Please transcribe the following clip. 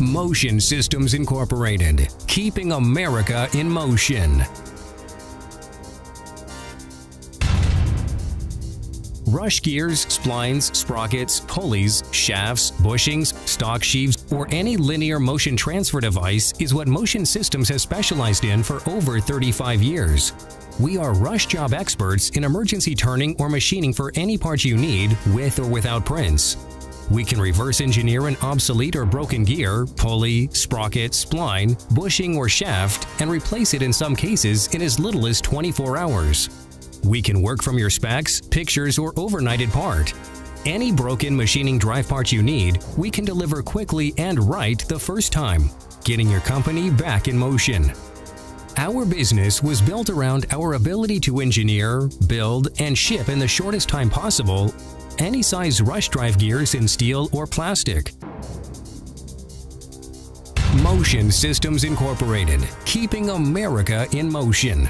Motion Systems Incorporated, keeping America in motion. Rush gears, splines, sprockets, pulleys, shafts, bushings, stock sheaves, or any linear motion transfer device is what Motion Systems has specialized in for over 35 years. We are rush job experts in emergency turning or machining for any part you need with or without prints. We can reverse engineer an obsolete or broken gear, pulley, sprocket, spline, bushing, or shaft and replace it in some cases in as little as 24 hours. We can work from your specs, pictures, or overnighted part. Any broken machining drive part you need, we can deliver quickly and right the first time, getting your company back in motion. Our business was built around our ability to engineer, build, and ship in the shortest time possible any size rush drive gears in steel or plastic. Motion Systems Incorporated, keeping America in motion.